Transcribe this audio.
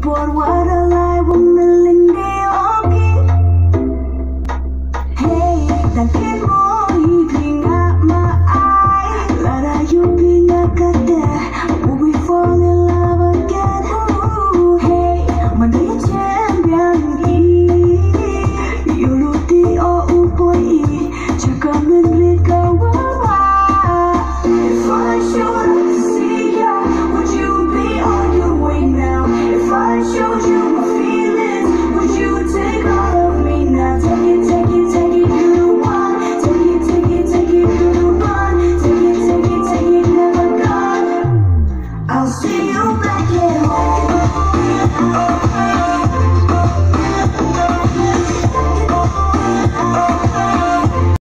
ഇപ്പോൾ വരലായി ഉള്ളിൻ്റെ ഓക്കെ ഹേ തൻ